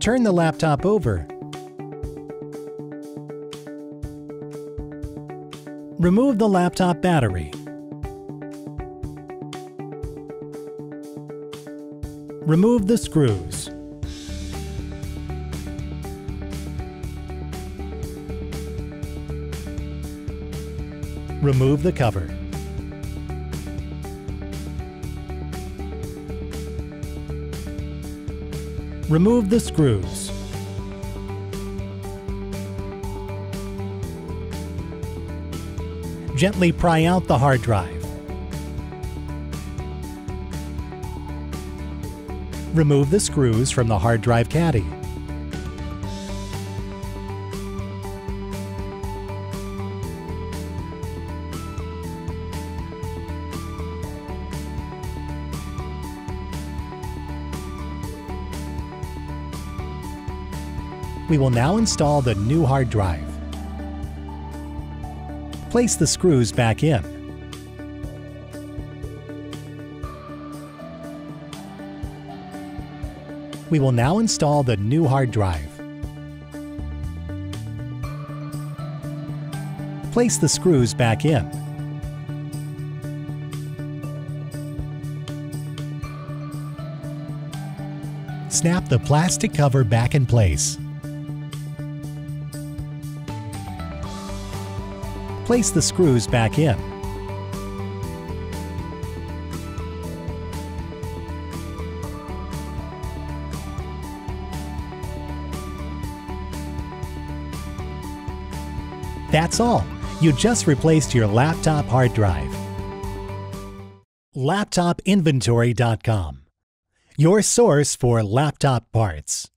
Turn the laptop over. Remove the laptop battery. Remove the screws. Remove the cover. Remove the screws. Gently pry out the hard drive. Remove the screws from the hard drive caddy. We will now install the new hard drive. Place the screws back in. We will now install the new hard drive. Place the screws back in. Snap the plastic cover back in place. Place the screws back in. That's all. You just replaced your laptop hard drive. LaptopInventory.com, your source for laptop parts.